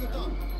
Sabaton.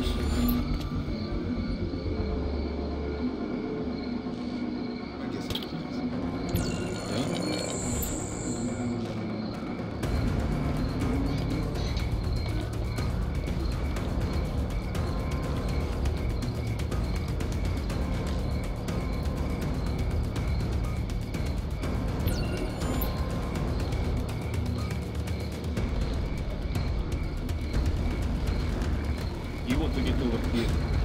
assim. Get over here.